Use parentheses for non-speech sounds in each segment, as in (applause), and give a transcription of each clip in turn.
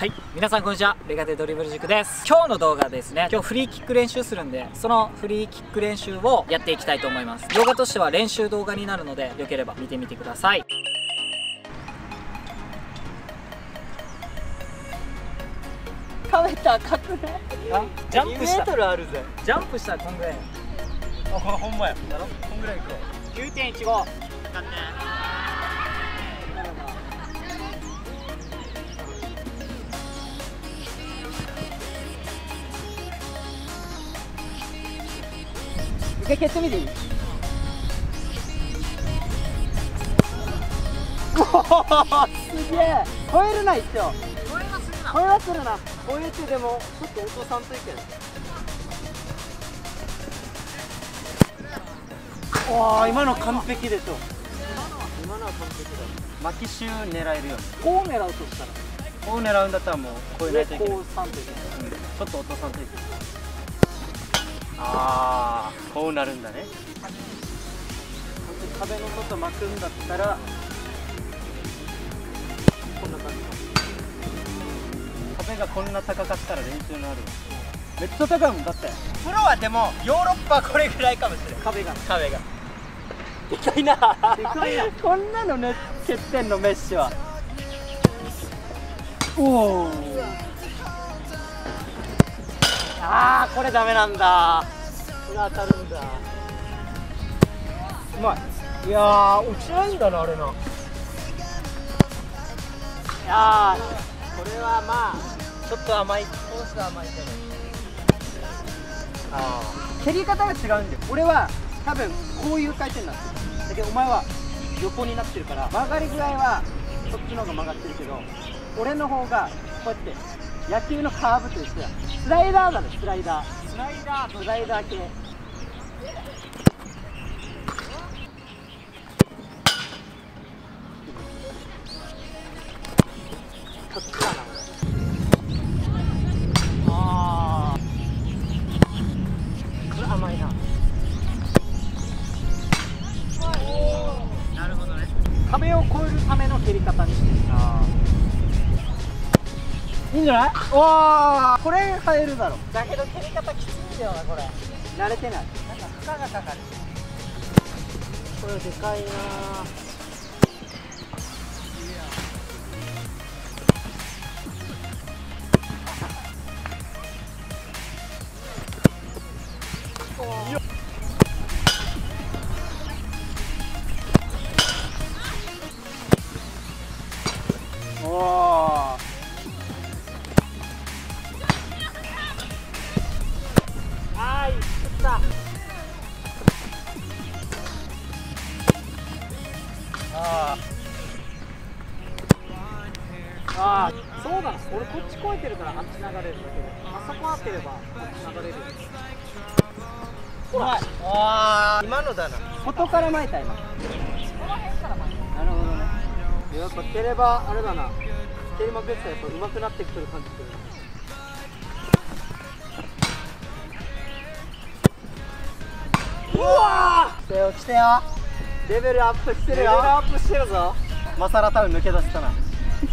はい。皆さんこんにちは。レガテドリブル塾です。今日の動画ですね。今日フリーキック練習するんでそのフリーキック練習をやっていきたいと思います。動画としては練習動画になるのでよければ見てみてください。カメタかくない？あジャンプした。2メートルあるぜ。ジャンプしたらこんぐらい。あこれほんまや。だろ？こんぐらいいくわ9.15一回蹴ってみていい？すげえ。超えるな一応超えはするな。超えてでもちょっと落とさんといけおお今の完璧でしょ。今のは完璧だ。巻きシュー狙えるよこう狙うとしたら？こう狙うんだったらもう超えないといけない、こう3といけないうん。ちょっと落とさんといけないああこうなるんだね。壁の外巻くんだったらこんな感じ。壁がこんな高かったら練習になる。めっちゃ高いもんだって。プロはでもヨーロッパはこれぐらいかもしれない壁が。壁が。でかいな。でかいな。こんなのね欠点のメッシュは。おおあーこれダメなんだ。これ当たるんだ。うまい。いやー落ちないんだなあれな。いやーこれはまあちょっと甘い。コースは甘いけど。あー。蹴り方が違うんだよ。俺は多分こういう回転になってる。だけどお前は横になってるから曲がり具合はそっちの方が曲がってるけど俺の方がこうやって野球のカーブと一緒やスライダーだねスライダー。スライダースライダー系。あーこれ甘いな。なるほどね。壁を越えるための蹴り方にしてるいいんじゃない？おーこれ入るだろ。だけど蹴り方きついんだよなこれ。慣れてない。なんか負荷がかかる。これでかいなおーあーそうだ俺こっち越えてるからあっち流れる。んだけどあそこ当てればこっち流れる。ほらあー今のだな。外から巻いた今。この辺から巻いたなるほどね。やっぱ蹴ればあれだな。蹴りまくってたらやっぱ上手くなってきてる感じするな。うわー！手を来てよ。レベルアップしてるよ。レベルアップしてるぞ。マサラ多分抜け出したな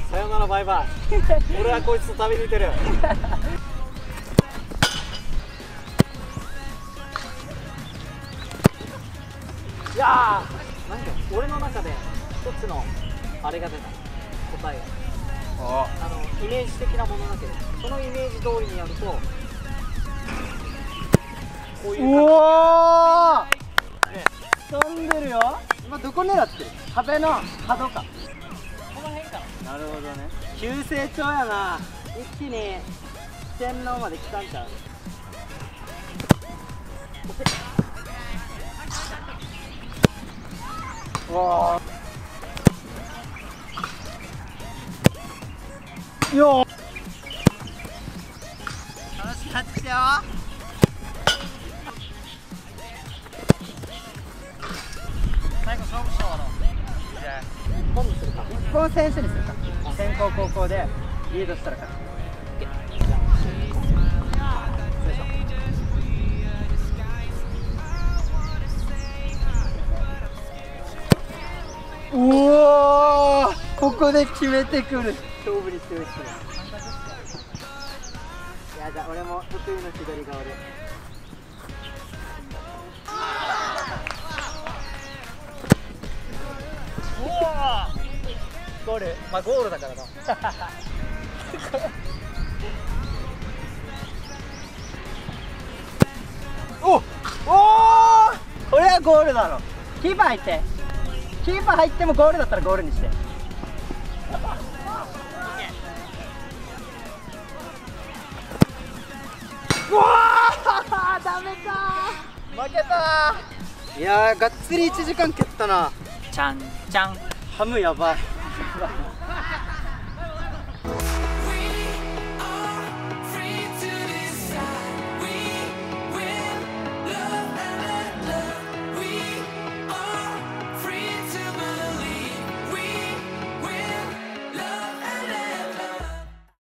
さよならバイバイ。(laughs) 俺はこいつと旅に出る。いやーなんか俺の中で一つのあれが出た答えが。あのイメージ的なものだけどそのイメージ通りにやるとこういう感じ。飛んでるよ。今どこ狙ってる？壁の角かなるほどね。急成長やな。一気に四天王まで来たんちゃう？よ楽しかったよ。最後勝負しよう。一本選手にするか先行後攻でリードしたら勝ちおおここで決めてくる。勝負に強い人だ。俺も得意の左側でゴールまあゴールだからな。(laughs) おおこれはゴールだろ。キーパー入って。キーパー入ってもゴールだったらゴールにして。(laughs) うわーダメか負けたいやーがっつり1時間蹴ったな。ちゃんちゃん。ハムやばい (laughs) Thank you.